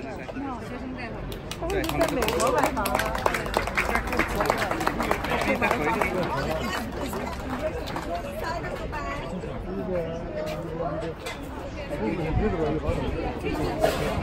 你好学生他们在美国买房啊嗯好